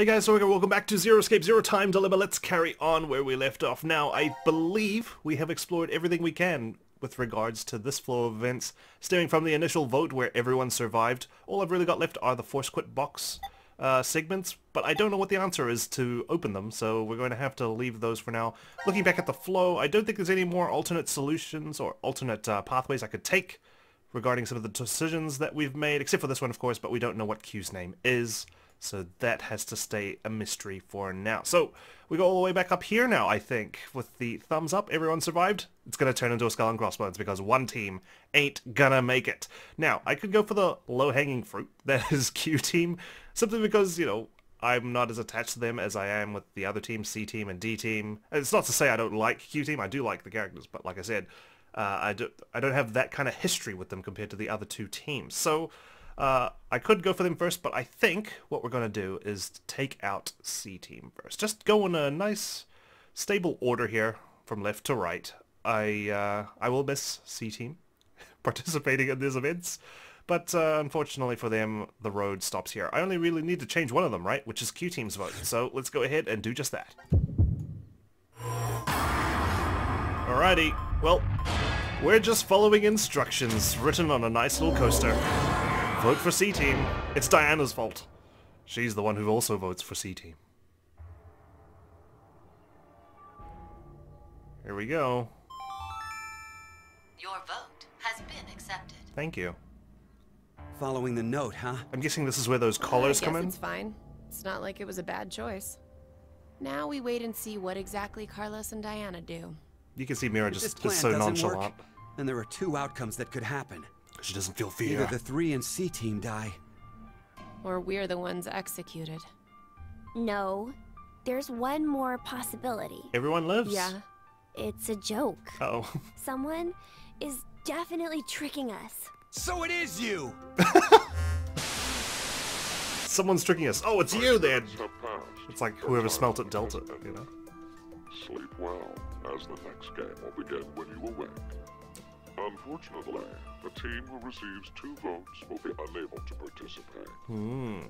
Hey guys, so welcome back to Zero Escape Zero Time Dilemma. Let's carry on where we left off. Now, I believe we have explored everything we can with regards to this flow of events, stemming from the initial vote where everyone survived. All I've really got left are the Force Quit box uh, segments, but I don't know what the answer is to open them, so we're going to have to leave those for now. Looking back at the flow, I don't think there's any more alternate solutions or alternate uh, pathways I could take regarding some of the decisions that we've made, except for this one, of course, but we don't know what Q's name is. So that has to stay a mystery for now. So we go all the way back up here now, I think, with the thumbs up. Everyone survived. It's going to turn into a skull and crossbones because one team ain't gonna make it. Now, I could go for the low-hanging fruit. That is Q team. Simply because, you know, I'm not as attached to them as I am with the other teams, C team and D team. It's not to say I don't like Q team. I do like the characters, but like I said, uh, I, do, I don't have that kind of history with them compared to the other two teams. So uh, I could go for them first, but I think what we're going to do is take out C-Team first. Just go in a nice, stable order here, from left to right. I, uh, I will miss C-Team participating in these events, but uh, unfortunately for them, the road stops here. I only really need to change one of them, right? Which is Q-Team's vote. So let's go ahead and do just that. Alrighty, well, we're just following instructions written on a nice little coaster. Vote for C-Team. It's Diana's fault. She's the one who also votes for C-Team. Here we go. Your vote has been accepted. Thank you. Following the note, huh? I'm guessing this is where those collars I come in? it's fine. It's not like it was a bad choice. Now we wait and see what exactly Carlos and Diana do. You can see Mira If this just plan is so doesn't nonchalant. work, then there are two outcomes that could happen. She doesn't feel fear. Either the three and C team die, Or we're the ones executed. No, there's one more possibility. Everyone lives. Yeah. It's a joke. Uh oh Someone is definitely tricking us. So it is you! Someone's tricking us. Oh, it's you then! It's like whoever smelt it dealt it, you know? Sleep well, as the next game will begin when you awake. Unfortunately, the team who receives two votes will be unable to participate. Hmm.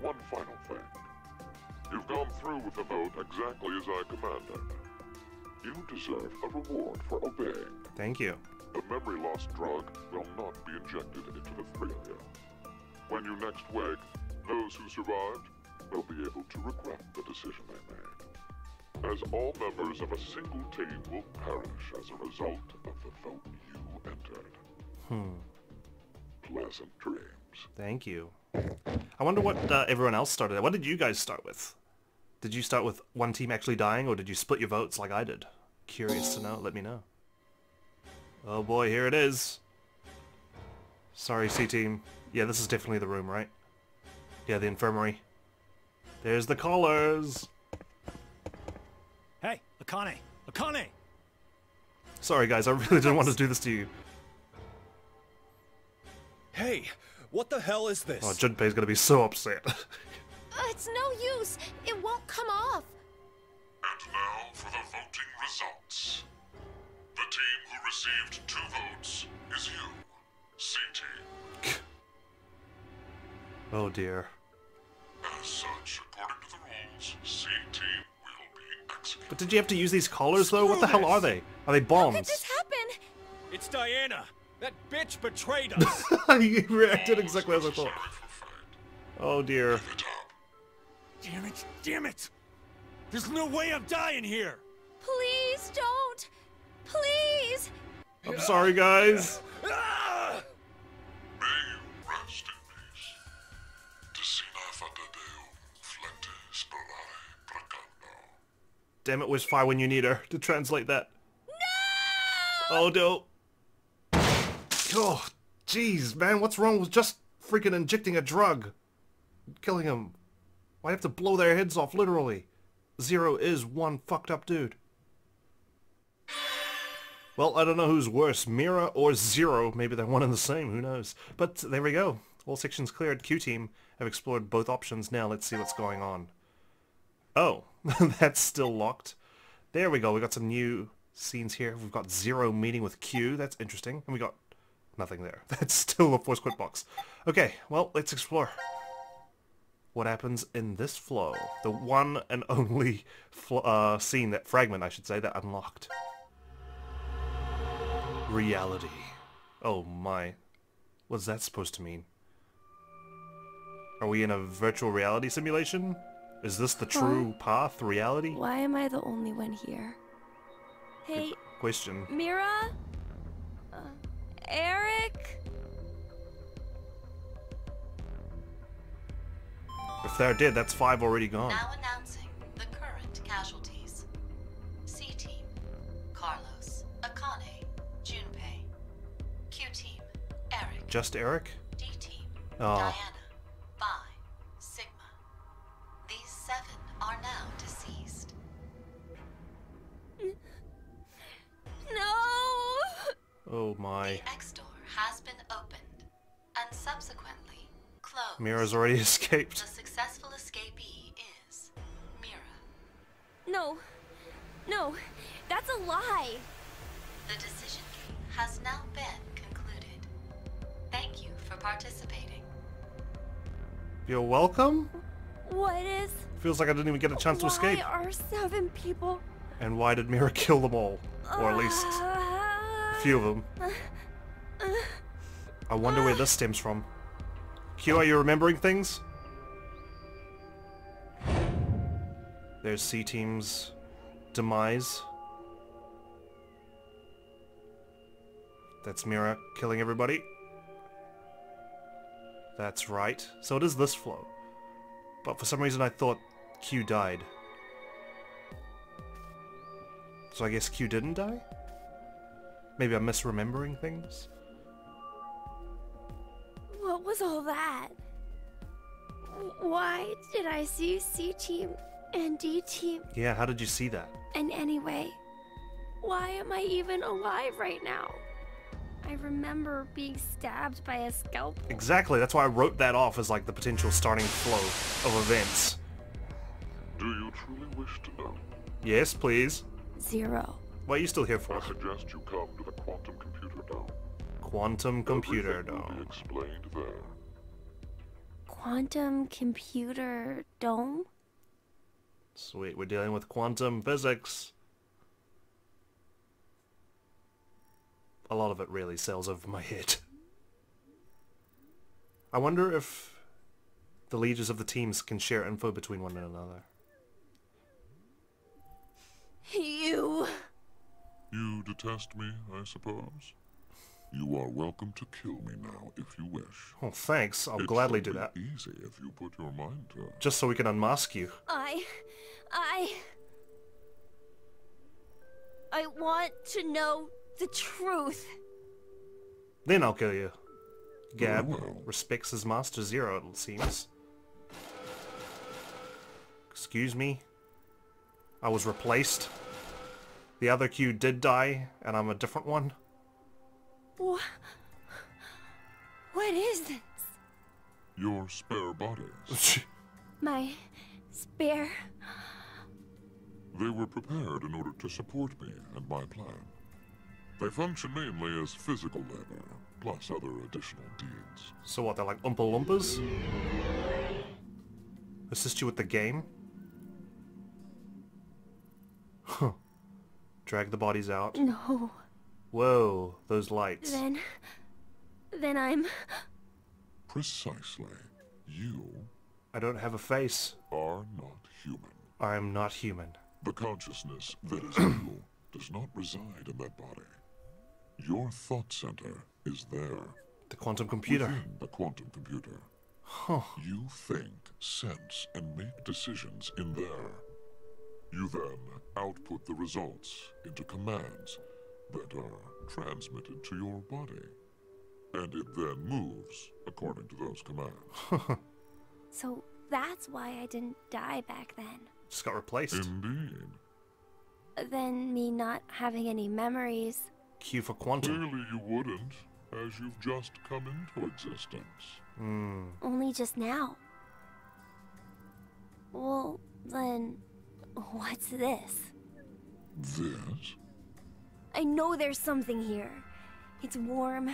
One final thing. You've gone through with the vote exactly as I commanded. You deserve a reward for obeying. Thank you. The memory loss drug will not be injected into the three of you. When you next wake, those who survived will be able to regret the decision they made. As all members of a single team will perish as a result of the vote you entered. Hmm. Pleasant dreams. Thank you. I wonder what uh, everyone else started at. What did you guys start with? Did you start with one team actually dying, or did you split your votes like I did? Curious to know. Let me know. Oh boy, here it is. Sorry, C-Team. Yeah, this is definitely the room, right? Yeah, the infirmary. There's the collars. Hey, Akane! Akane! Sorry, guys. I really didn't want to do this to you. Hey, what the hell is this? Oh, Junpei's gonna be so upset. Uh, it's no use. It won't come off. And now for the voting results. The team who received two votes is you, C-Team. oh dear. As such, according to the rules, C-Team will be executed. But did you have to use these collars though? What the hell are they? Are they bombs? How could bombs? this happen? It's Diana! That bitch betrayed us! you reacted exactly as I thought. Sorry for fate. Oh dear. Damn it! Damn it! There's no way I'm dying here! Please don't. Please. I'm sorry, guys. Damn it, where's Phi when you need her to translate that? No! Oh no. Oh, jeez, man, what's wrong with just freaking injecting a drug? Killing him. Why have to blow their heads off, literally? Zero is one fucked up dude. Well, I don't know who's worse, Mira or Zero. Maybe they're one and the same, who knows. But there we go. All sections cleared. Q-Team have explored both options. Now let's see what's going on. Oh, that's still locked. There we go. We got some new scenes here. We've got Zero meeting with Q. That's interesting. And we got nothing there. That's still a Force Quit box. Okay, well, let's explore. what happens in this flow. The one and only uh, scene, that fragment, I should say, that unlocked. Reality. Oh my. What's that supposed to mean? Are we in a virtual reality simulation? Is this the true path, reality? Why am I the only one here? Hey, Question. Mira? Uh, Eric? If they're dead, that's five already gone. Now announcing the current casualties. C Team, Carlos, Akane, Junpei. Q Team, Eric. Just Eric? D Team, Oh. Diana, my. The X door has been opened and subsequently closed. Mira's already escaped. The successful escapee is Mira. No. No. That's a lie. The decision game has now been concluded. Thank you for participating. You're welcome? What is... Feels like I didn't even get a chance to Why escape. are seven people... And why did Mira kill them all? Or at least Uh, a few of them. I wonder where this stems from. Q, are you remembering things? There's C-Team's demise. That's Mira killing everybody. That's right. So it is this flow. But for some reason I thought Q died. So I guess Q didn't die? Maybe I'm misremembering things? What was all that? Why did I see C Team and D Team? Yeah, how did you see that? And anyway, why am I even alive right now? I remember being stabbed by a scalpel. Exactly, that's why I wrote that off as like the potential starting flow of events. Do you truly wish to know? Yes, please. Zero. What are you still here for? I suggest you come to the quantum computer dome. Quantum computer Everything will be dome. explained there. Quantum computer dome? Sweet, we're dealing with quantum physics. A lot of it really sails over my head. I wonder if the leaders of the teams can share info between one another. You. You detest me, I suppose? You are welcome to kill me now if you wish. Oh, thanks. I'll It's gladly do simply that. easy if you put your mind to it. Just so we can unmask you. I. I. I want to know the truth. Then I'll kill you. Gab Very well. respects his master Zero, it seems. Excuse me? I was replaced? The other Q did die, and I'm a different one? What? What is this? Your spare bodies. My spare. They were prepared in order to support me and my plan. They function mainly as physical labor, plus other additional deeds. so what, they're like Oompa Loompas? Assist you with the game? Huh. Drag the bodies out. No. Whoa, those lights. Then. Then I'm. Precisely. You I don't have a face. are not human. I am not human. The consciousness that is you does not reside in that body. Your thought center is there, The quantum computer. within the quantum computer. Huh. You think, sense, and make decisions in there. You then output the results into commands that are transmitted to your body. And it then moves according to those commands. So that's why I didn't die back then. Just got replaced. Indeed. Then me not having any memories. Q for quantum. Clearly you wouldn't, as you've just come into existence. Hmm. Only just now. Well, then. What's this? This? I know there's something here. It's warm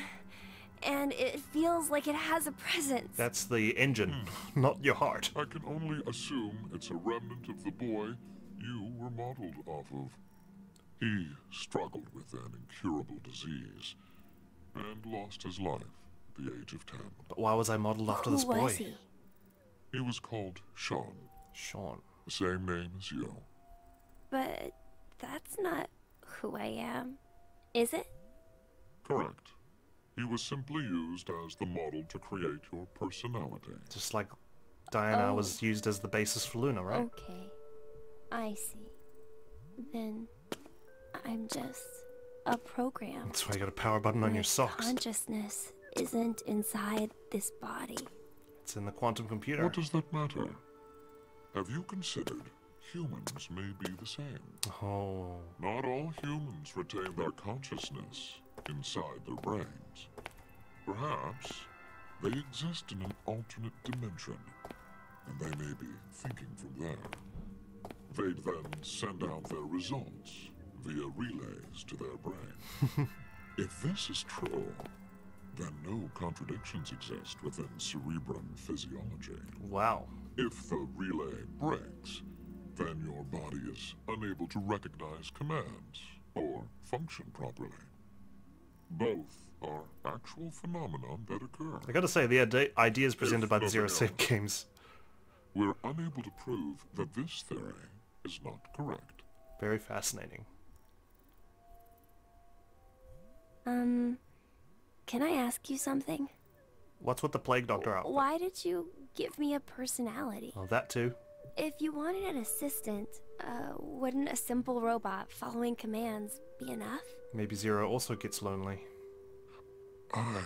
and it feels like it has a presence. That's the engine, hmm. not your heart. I can only assume it's a remnant of the boy you were modeled off of. He struggled with an incurable disease and lost his life at the age of 10. But why was I modeled after Who this boy? was he? He was called Sean, Sean. The same name as you. But that's not who I am, is it? Correct. He was simply used as the model to create your personality. Just like Diana Oh. was used as the basis for Luna, right? Okay. I see. Then I'm just a program. That's why you got a power button on your socks. Consciousness isn't inside this body. It's in the quantum computer. What does that matter? Have you considered humans may be the same? Oh. Not all humans retain their consciousness inside their brains. Perhaps they exist in an alternate dimension, and they may be thinking from there. They'd then send out their results via relays to their brain. if this is true, then no contradictions exist within cerebrum physiology. Wow. If the relay breaks, then your body is unable to recognize commands or function properly. Both are actual phenomena that occur. I gotta say, the ide- ideas presented by the Zero nothing Save games, We're unable to prove that this theory is not correct. very fascinating. Um, can I ask you something? What's with the Plague Doctor outfit? Why did you give me a personality? Oh, that too. If you wanted an assistant, uh, wouldn't a simple robot following commands be enough? Maybe Zero also gets lonely. I, uh,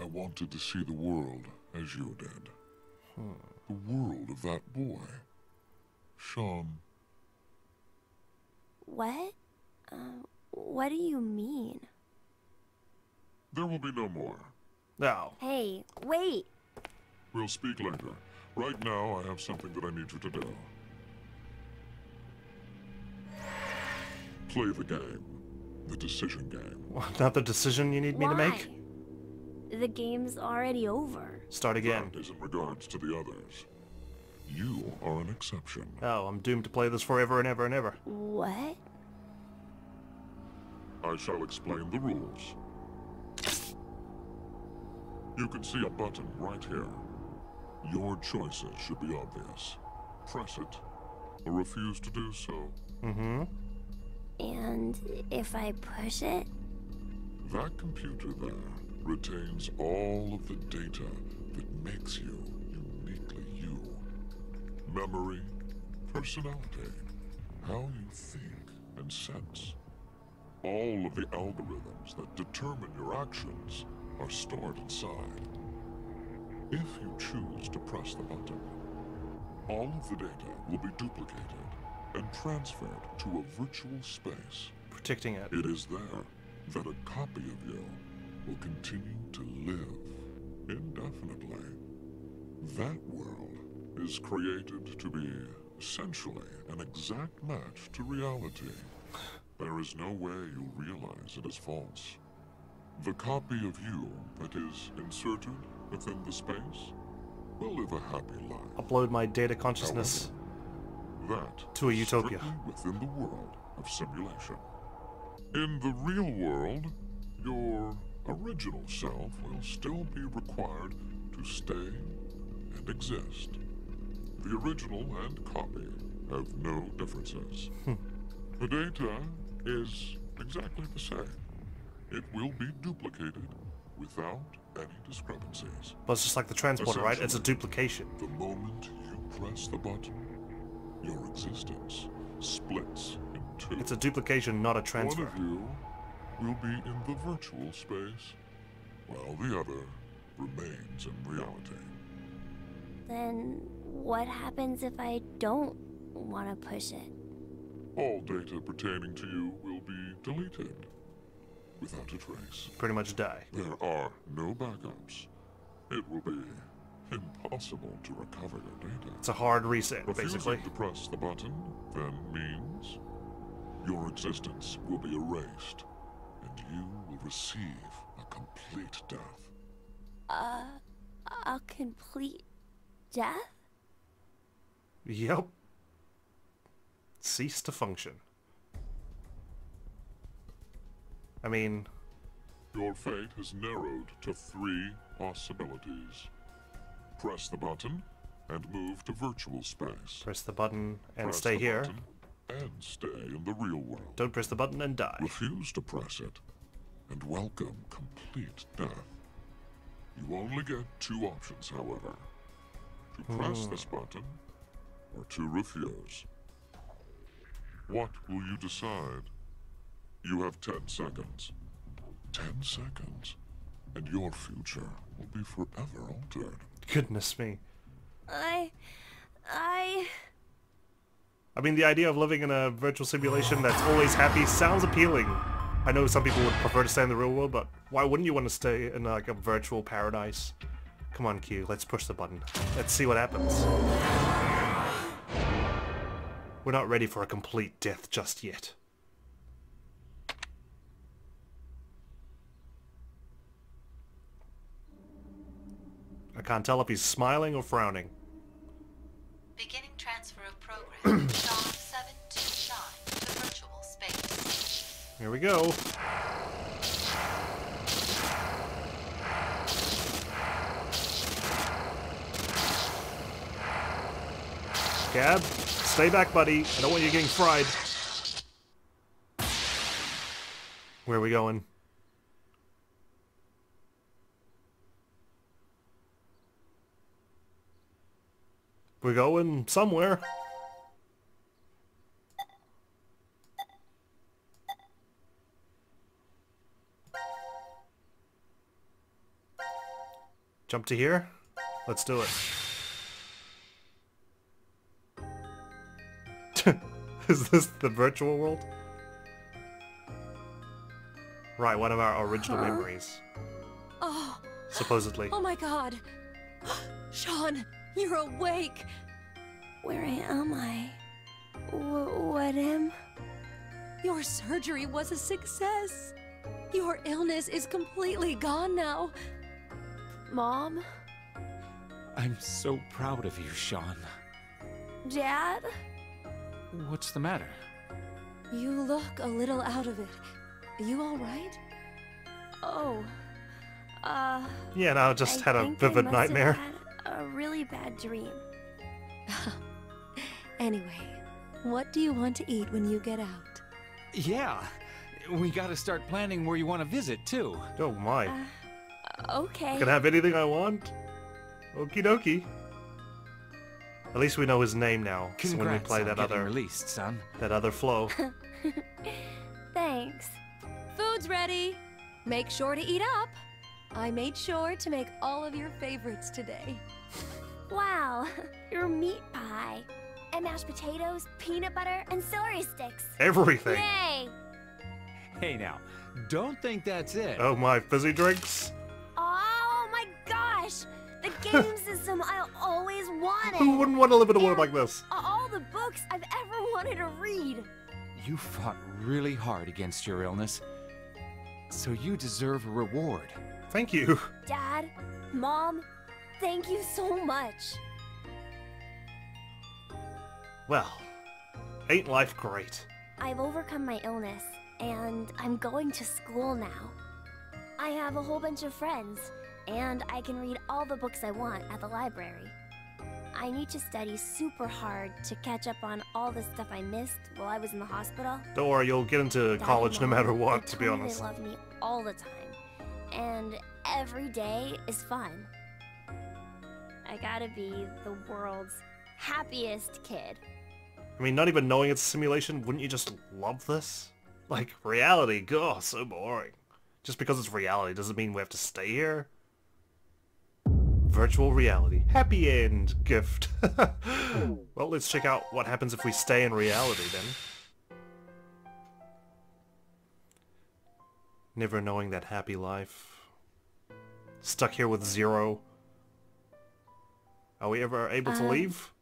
I wanted to see the world as you did. The world of that boy. Sean, What? Uh, what do you mean? there will be no more. No. Hey, wait! We'll speak later. Right now, I have something that I need you to do. Play the game. The decision game. Not the decision you need me to Why? make? The game's already over. Start again. That is in regards to the others. You are an exception. Oh, I'm doomed to play this forever and ever and ever. What? I shall explain the rules. You can see a button right here. Your choices should be obvious. Press it, or refuse to do so. Mm-hmm. And if I push it? That computer there retains all of the data that makes you uniquely you. Memory, personality, how you think and sense. All of the algorithms that determine your actions are stored inside. If you choose to press the button, all of the data will be duplicated and transferred to a virtual space. Protecting it. It is there that a copy of you will continue to live indefinitely. That world is created to be essentially an exact match to reality. There is no way you'll realize it is false. The copy of you that is inserted within the space will live a happy life. Upload my data consciousness. That To a utopia. within the world of simulation. In the real world, your original self will still be required to stay and exist. The original and copy have no differences. Hmm. the data is exactly the same. It will be duplicated without any discrepancies. But it's just like the transporter, right? It's a duplication. The moment you press the button, your existence splits in two. It's a duplication, not a transfer. One of you will be in the virtual space, while the other remains in reality. Then what happens if I don't want to push it? All data pertaining to you will be deleted without a trace. Pretty much die. There are no backups. It will be impossible to recover your data. It's a hard reset, Refusing basically. to press the button then means your existence will be erased and you will receive a complete death. Uh, a complete death? Yep. Cease to function. I mean, Your fate has narrowed to three possibilities. Press the button and move to virtual space. press the button and Press stay here. And stay in the real world. Don't press the button and die. Refuse to press it, and welcome complete death. You only get two options, however. To press hmm. this button, or to refuse. What will you decide? You have ten seconds. Ten seconds, and your future will be forever altered. Goodness me. I. I. I mean, the idea of living in a virtual simulation that's always happy sounds appealing. I know some people would prefer to stay in the real world, but why wouldn't you want to stay in like a virtual paradise? Come on, Q, let's push the button. Let's see what happens. We're not ready for a complete death just yet. I can't tell if he's smiling or frowning. Beginning transfer of program. Sean 7 to Sean to virtual space. Here we go. Gab, stay back, buddy. I don't want you getting fried. Where are we going? We're going somewhere. Jump to here? Let's do it. Is this the virtual world? Right, one of our original memories. Oh, Supposedly. oh my god. Sean, you're awake. Where am I? W- what am? Your surgery was a success. Your illness is completely gone now. Mom? I'm so proud of you, Sean. Dad? What's the matter? You look a little out of it. You alright? Oh. Uh. Yeah, no, just I had a vivid must have nightmare. Had a really bad dream. Anyway, what do you want to eat when you get out? Yeah, we gotta start planning where you want to visit, too. Oh my. Uh, Okay. Can have anything I want. Okie dokie. At least we know his name now. So when we Congrats play on that other released, son. that other flow. Thanks. Food's ready. Make sure to eat up. I made sure to make all of your favorites today. Wow, your meat pie. And mashed potatoes, peanut butter, and celery sticks. Everything. Yay! Hey now, don't think that's it. Oh my, fizzy drinks. Oh my gosh! The game system I always wanted! Who wouldn't want to live in a world like this? All the books I've ever wanted to read! You fought really hard against your illness, so you deserve a reward. Thank you. Dad, Mom, thank you so much. Well, ain't life great? I've overcome my illness, and I'm going to school now. I have a whole bunch of friends, and I can read all the books I want at the library. I need to study super hard to catch up on all the stuff I missed while I was in the hospital. Don't worry, you'll get into college no matter what, to be honest. They love me all the time, and every day is fun. I gotta be the world's happiest kid. I mean, not even knowing it's a simulation, wouldn't you just love this? Like, reality, god, so boring. Just because it's reality doesn't mean we have to stay here. Virtual reality. Happy end gift. well, let's check out what happens if we stay in reality then. Never knowing that happy life. Stuck here with zero. Are we ever able to Um, leave?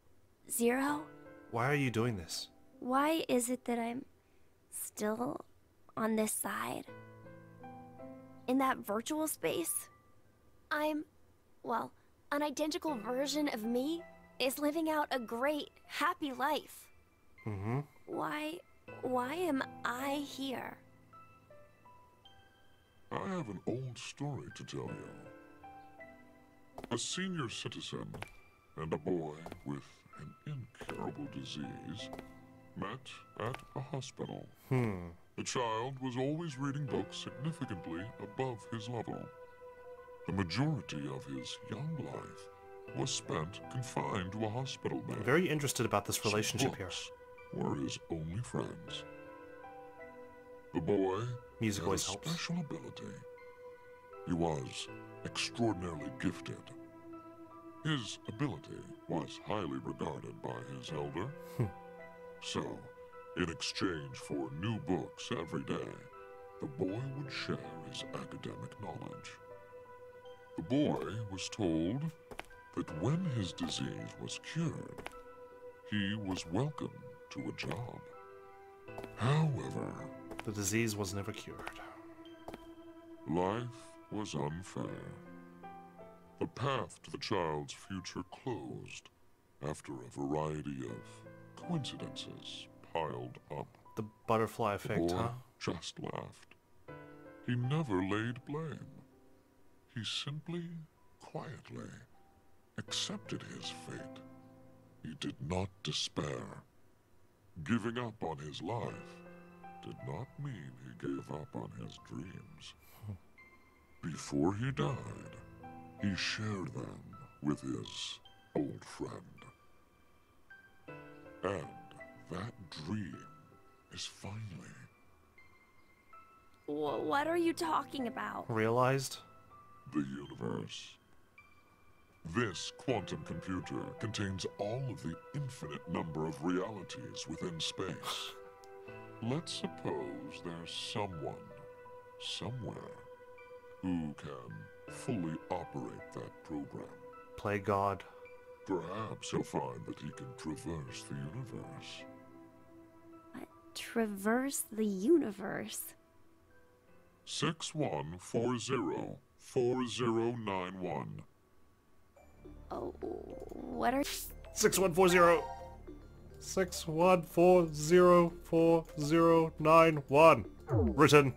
Zero? Why are you doing this? Why is it that I'm still on this side? in that virtual space, I'm, well, an identical version of me is living out a great, happy life. Mm-hmm. Why, why am I here? I have an old story to tell you. A senior citizen and a boy with an incurable disease met at a hospital. Hmm. The child was always reading books significantly above his level. The majority of his young life was spent confined to a hospital bed. I'm very interested about this So relationship here. were his only friends. The boy Music had a helps. special ability. He was extraordinarily gifted. His ability was highly regarded by his elder. Hmm. so, in exchange for new books every day, the boy would share his academic knowledge. The boy was told that when his disease was cured, he was welcome to a job. However, The disease was never cured. Life was unfair. The path to the child's future closed after a variety of coincidences piled up. The butterfly The effect, boy huh? just laughed. He never laid blame. He simply, quietly accepted his fate. He did not despair. Giving up on his life did not mean he gave up on his dreams. Before he died, he shared them with his old friend. And that dream is finally Wh- what are you talking about? Realized? the universe. This quantum computer contains all of the infinite number of realities within space. Let's suppose there's someone, somewhere, who can fully operate that program. Play God. Perhaps he'll find that he can traverse the universe. What? Traverse the universe. 61404091. Oh, what are 6140. 61404091. Written.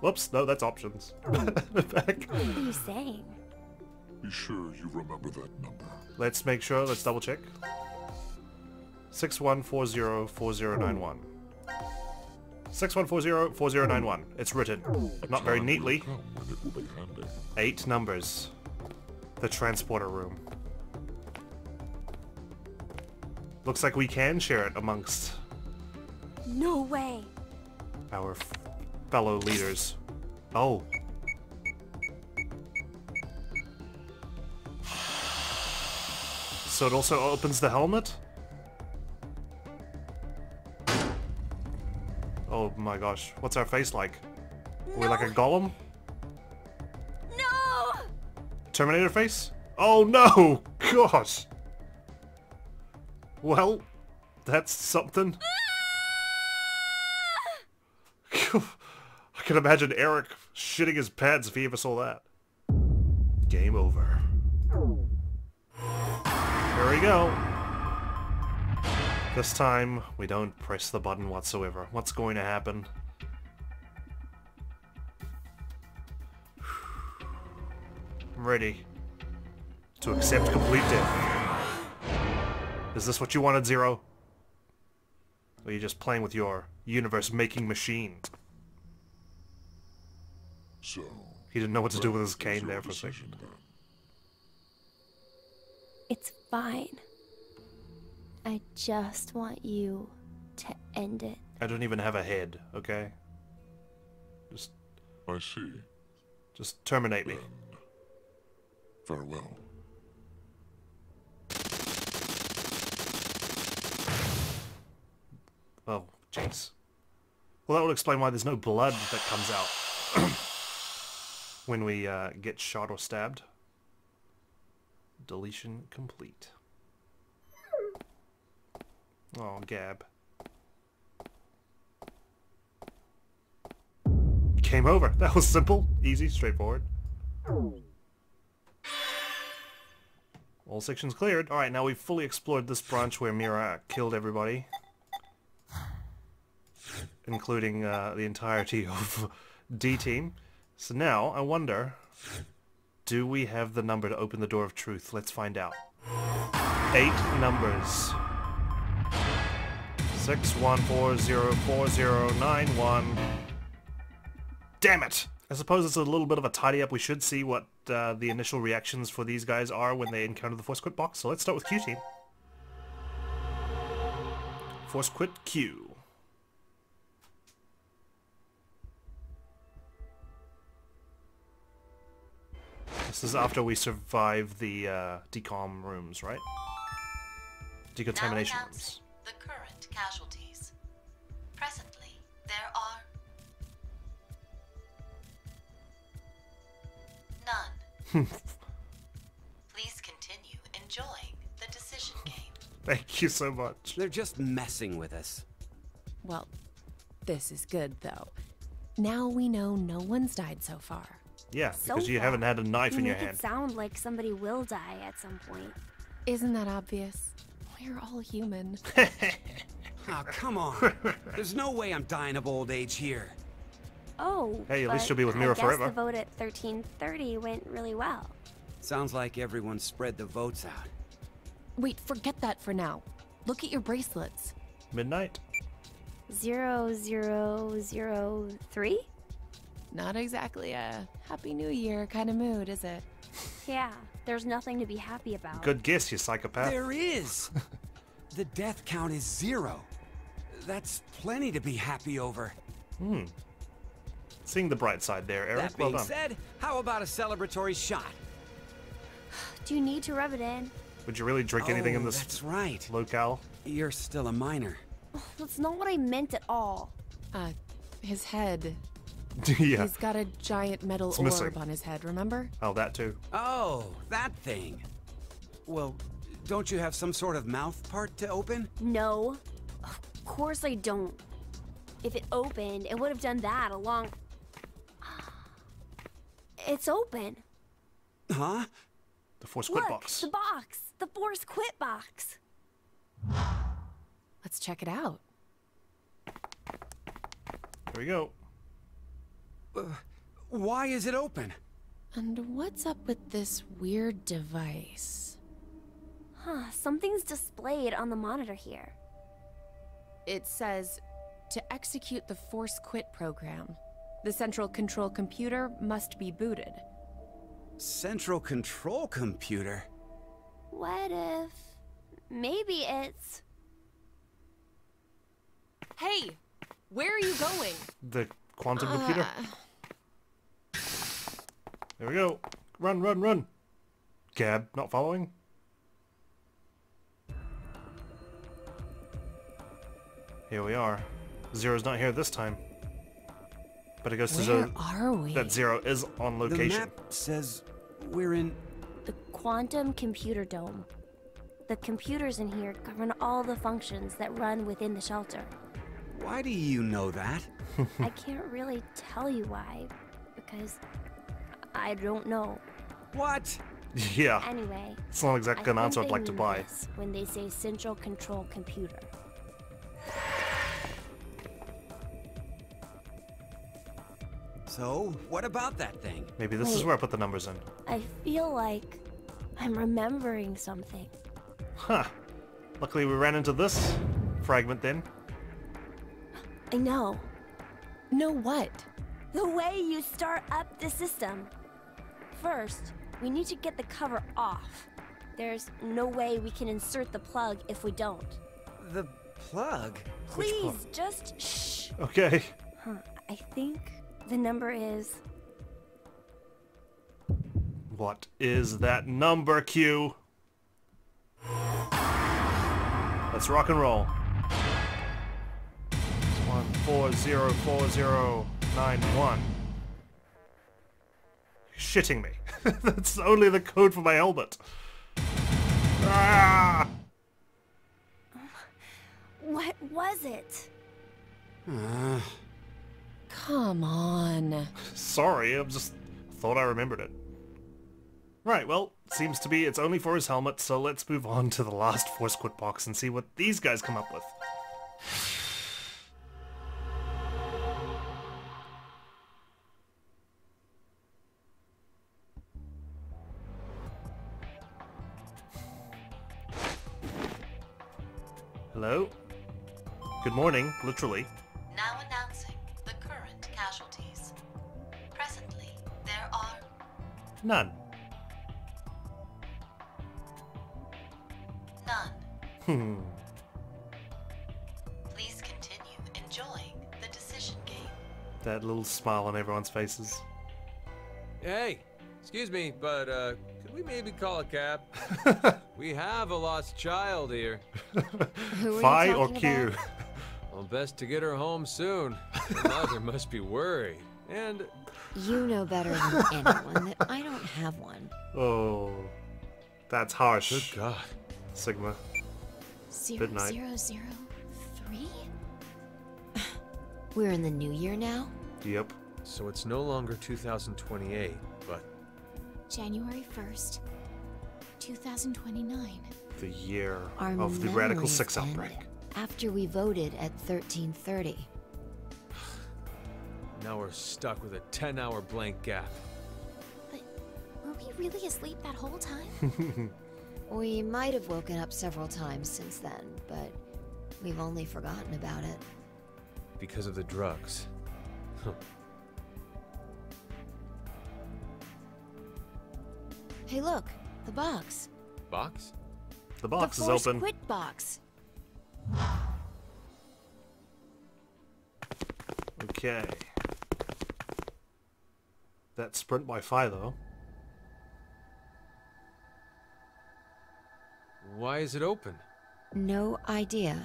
Whoops, no, that's options. Oh. Back. what are you saying? Be sure you remember that number. Let's make sure, let's double check. 61404091. 61404091. It's written. Not very neatly. come when it will be handy. Eight numbers. The transporter room. Looks like we can share it amongst No way. our fellow leaders. Oh. So it also opens the helmet? Oh my gosh, what's our face like? Are we like a golem? No! Terminator face? Oh no! Gosh! Well, that's something. I can imagine Eric shitting his pants if he ever saw that. Game over. Here we go. This time, we don't press the button whatsoever. What's going to happen? I'm ready to accept complete death. Is this what you wanted, Zero? Or are you just playing with your universe-making machine? So, He didn't know what to do with his cane there for a second. then. It's fine. I just want you to end it. I don't even have a head, okay? Just, I see. just terminate me. Farewell. Oh, jeez. Well, that will explain why there's no blood that comes out when we uh, get shot or stabbed. Deletion complete. Oh, Gab. Came over. That was simple, easy, straightforward. All sections cleared. Alright, now we've fully explored this branch where Mira killed everybody. Including uh, the entirety of D-Team. So now, I wonder, do we have the number to open the door of truth? Let's find out. Eight numbers. Six one four zero four zero nine one. Damn it! I suppose it's a little bit of a tidy up. We should see what uh, the initial reactions for these guys are when they encounter the Force Quit box. So let's start with Q Team. Force Quit Q. This is after we survive the uh, decom rooms, right? Decontamination rooms. the current casualties. Presently, there are none. Please continue enjoying the decision game. Thank you so much. They're just messing with us. Well, this is good, though. Now we know no one's died so far. Yeah, So because you far, haven't had a knife you in your make hand. it sound like somebody will die at some point. Isn't that obvious? We're all human. Oh, come on. There's no way I'm dying of old age here. Oh, Hey, at least but you'll be with I Mira guess forever. the vote at 1330 went really well. Sounds like everyone spread the votes out. Wait, forget that for now. Look at your bracelets. Midnight? Zero zero zero three? Not exactly a Happy New Year kind of mood, is it? Yeah, there's nothing to be happy about. Good guess, you psychopath. There is! the death count is zero. That's plenty to be happy over. Hmm. Seeing the bright side there, Eric. That well being done. said, how about a celebratory shot? Do you need to rub it in? Would you really drink anything in Oh, this That's right. locale? You're still a minor. That's not what I meant at all. Uh, his head. yeah. He's got a giant metal It's orb missing. on his head, remember? Oh, that too. Oh, that thing. Well, don't you have some sort of mouth part to open? No. Of course I don't. If it opened, it would have done that a long... It's open. Huh? The Huh? Force Quit Look, box. the box. The Force Quit box. Let's check it out. Here we go. Why is it open? And what's up with this weird device? Huh, something's displayed on the monitor here. It says, to execute the Force Quit program, the central control computer must be booted. Central control computer? What if... Maybe it's... Hey! Where are you going? The quantum computer. Uh, There we go. Run, run, run. Gab, not following? Here we are. Zero's not here this time. But it goes to where Zero are we? that Zero is on location. The location. map says we're in. the Quantum Computer Dome. The computers in here govern all the functions that run within the shelter. Why do you know that? I can't really tell you why, because I don't know. What? yeah, Anyway, it's not I exactly an answer I'd like to buy. when they say Central Control Computer. So, what about that thing? Maybe this is where I put the numbers in. I feel like I'm remembering something. Huh. Luckily we ran into this fragment then. I know. Know what? The way you start up the system. First, we need to get the cover off. There's no way we can insert the plug if we don't. The plug? Please, just shh. Okay. Huh, I think the number is What is that number, Q? Let's rock and roll. One four zero four zero nine one. Shitting me. That's only the code for my helmet. Ah! what was it? Uh, Come on. Sorry, I just thought I remembered it. Right, well, seems to be it's only for his helmet, so let's move on to the last Force Quit box and see what these guys come up with. Literally. Now announcing the current casualties. Presently, there are None. none. Hmm. Please continue enjoying the decision game. that little smile on everyone's faces. Hey, excuse me, but uh, could we maybe call a cab? we have a lost child here. Who are Phi you or talking Q? about? Well, best to get her home soon. Her mother must be worried. And You know better than anyone that I don't have one. Oh, that's harsh. good God. Sigma. Zero, Good night. zero, zero, three? We're in the new year now? Yep. So it's no longer 2028, but January 1st, 2029. The year Our of the Radical Six end outbreak. After we voted at 1330. now we're stuck with a 10-hour blank gap. But were we really asleep that whole time? We might have woken up several times since then, but we've only forgotten about it. Because of the drugs. Huh. Hey, look, the box. Box? The box the is open. Quit box. Okay. That sprint by Phi though. Why is it open? No idea.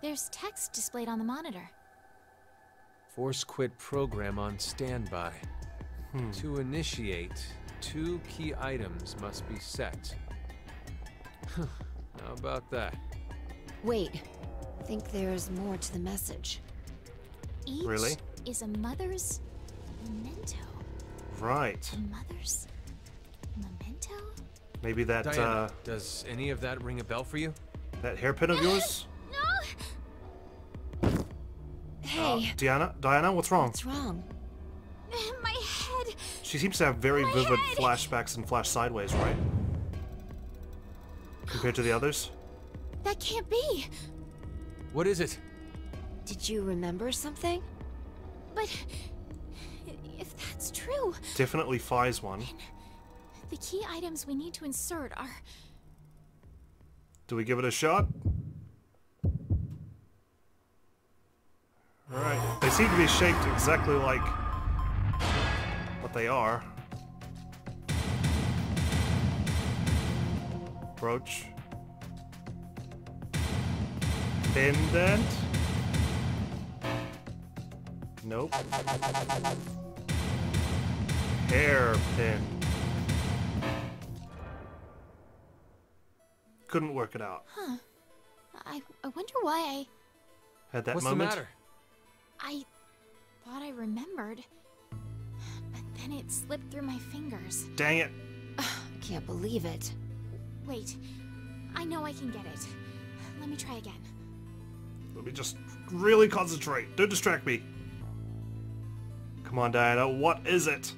There's text displayed on the monitor. Force quit program on standby. Hmm. To initiate, two key items must be set. How about that? Wait, I think there's more to the message. Each Really? is a mother's memento. Right. A mother's memento? Maybe that Diana, uh, does any of that ring a bell for you? that hairpin of yours? No! Hey, Diana, Diana, what's wrong? what's wrong? My head! She seems to have very My vivid head! flashbacks and flash sideways, right? Compared to the others? That can't be! What is it? Did you remember something? But if that's true, Definitely Phi's one. the key items we need to insert are Do we give it a shot? Alright. They seem to be shaped exactly like what they are. Brooch. Pendant. Nope. Hairpin. Couldn't work it out. Huh. I, I wonder why I Had that What's moment. the matter? I thought I remembered. But then it slipped through my fingers. Dang it. I can't believe it. Wait, I know I can get it. Let me try again. Let me just really concentrate. Don't distract me. Come on, Diana. What is it?